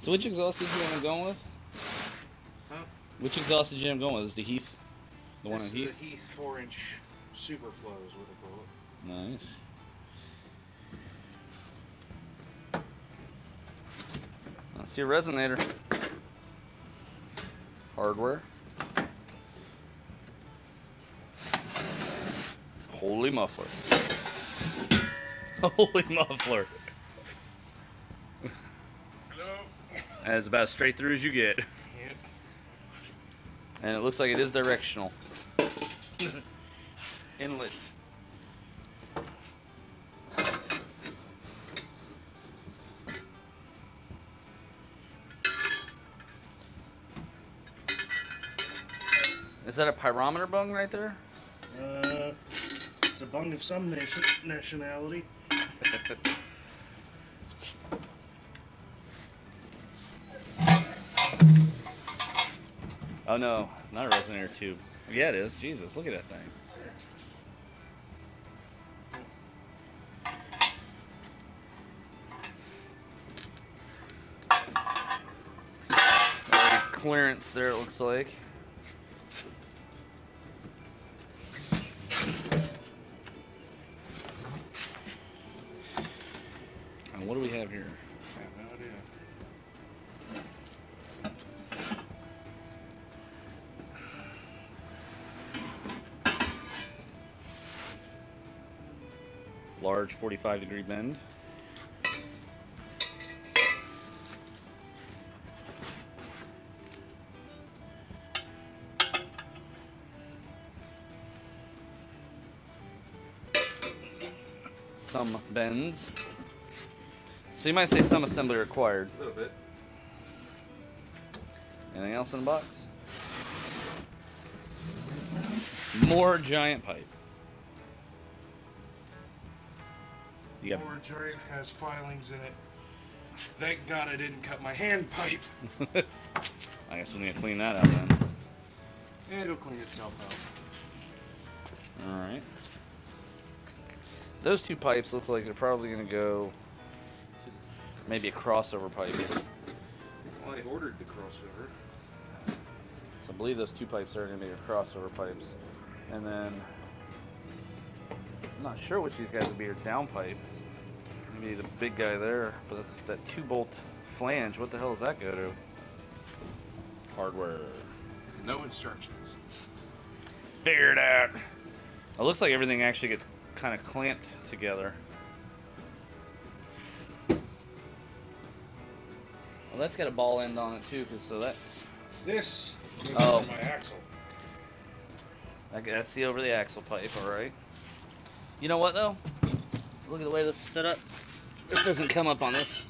So which exhaust did you end up going with? Huh? Which exhaust did you end up going with? Is the Heath? The one on Heath? the Heath 4 inch Super Flow is what they call it. Nice. Let's see your resonator. Hardware. Holy muffler. Holy muffler. That's about as straight through as you get. Yep. And it looks like it is directional. Inlet. Is that a pyrometer bung right there? Uh, it's a bung of some nation, nationality. Oh no, not a resonator tube. Yeah, it is. Jesus, look at that thing. Clearance there, it looks like. And what do we have here? I have no idea. Large 45 degree bend. Some bends. So you might say some assembly required. A little bit. Anything else in the box? More giant pipe. You got giant has filings in it. Thank God I didn't cut my hand pipe. I guess we need to clean that out then. And it'll clean itself out. All right. Those two pipes look like they're probably going to go maybe a crossover pipe. Well, I ordered the crossover. So I believe those two pipes are going to be your crossover pipes. And then I'm not sure which of these guys would be your down pipe. Maybe the big guy there, but that's that two bolt flange. What the hell does that go to? Hardware. No instructions. Figure it out. It looks like everything actually gets kind of clamped together. Well, that's got a ball end on it too, cause so that This Oh. my axle. That's the over the axle pipe. All right. You know what though? Look at the way this is set up. This doesn't come up on this.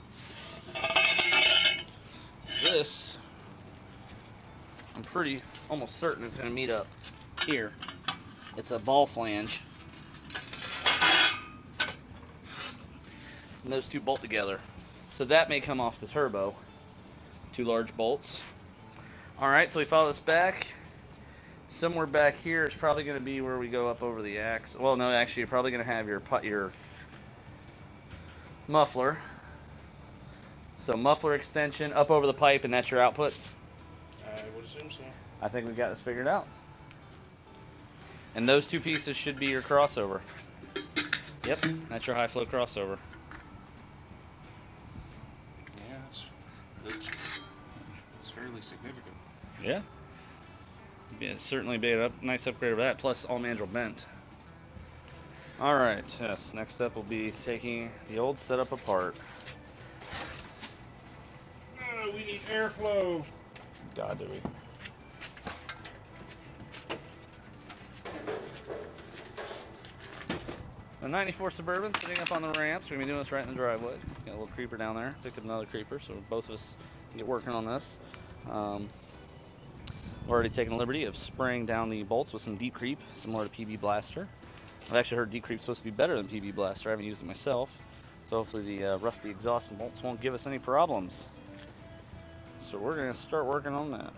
This, I'm pretty almost certain it's gonna meet up here. It's a ball flange. And those two bolt together. So that may come off the turbo. Two large bolts. All right, so we follow this back. Somewhere back here is probably going to be where we go up over the axe. Well, no, actually, you're probably going to have your your muffler. So muffler extension up over the pipe, and that's your output. I would assume so. I think we've got this figured out. And those two pieces should be your crossover. Yep, that's your high flow crossover. Yeah, it's, it's, it's fairly significant. Yeah. Yeah, certainly be a up, nice upgrade of that, plus all mandrel bent. Alright, yes, next step will be taking the old setup apart. Oh, we need airflow. God, do we. A 94 Suburban sitting up on the ramps. We're going to be doing this right in the driveway. Got a little creeper down there. Picked up another creeper, so both of us can get working on this. Um, we're already taken the liberty of spraying down the bolts with some Deep Creep, similar to PB Blaster. I've actually heard Deep Creep's supposed to be better than PB Blaster. I haven't used it myself. So hopefully the uh, rusty exhaust and bolts won't give us any problems. So we're going to start working on that.